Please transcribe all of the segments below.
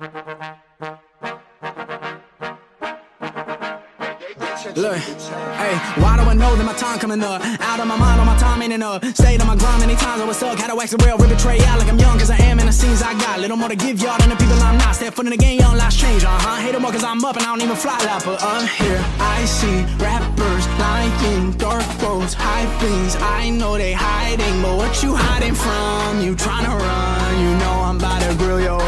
Look, hey, why do I know that my time coming up? Out of my mind, all my time ain't enough. Stayed on my grind many times, I was stuck. Had to wax the rail, rip tray out like I'm young, cause I am in the scenes I got. Little more to give y'all than the people I'm not. Step foot in the game, lives change, uh huh. Hate them more cause I'm up and I don't even fly like, but I'm here. I see rappers lying, dark roads, high things. I know they hiding, but what you hiding from? You trying to run, you know I'm about to grill your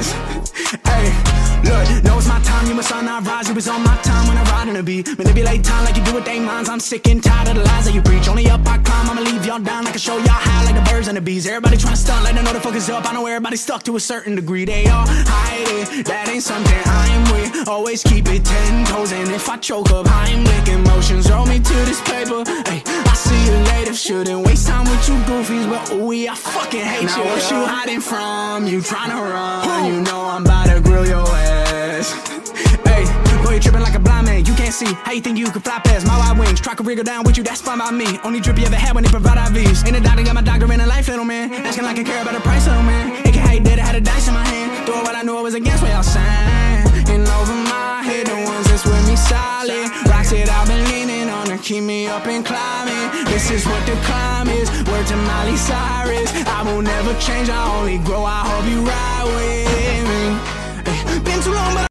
ass. hey. Look, know it's my time, you must not rise. You was on my time when I ride in a beat. Manipulate time like you do with they minds. I'm sick and tired of the lies that you preach. Only up I climb, I'ma leave y'all down. I can show y'all high like the birds and the bees. Everybody trying to stunt, let them know the focus up. I know everybody's stuck to a certain degree. They all hide it, that ain't something I'm with. Always keep it ten toes, and if I choke up, I'm licking motions. Roll me to Time with you goofies, but ooh, I fucking hate now you. Now what you hiding from? You trying to run? You know I'm about to grill your ass. Hey, boy, you tripping like a blind man. You can't see how you think you can fly past my wide wings. Try to wriggle down with you, that's fine by me. Only drip you ever had when they provide IVs. Ain't a doctor, got my doctor in a life, little man. Asking like I care about the price, little man. It can hate that I had a dice in my hand. Doing what I knew I was against, what y'all saying. And over my head, the ones that's with me solid. Rocks that I've been leaning on to keep me up and climbing. This is what the climb is. Word to Miley Cyrus. I will never change, I only grow. I hope you ride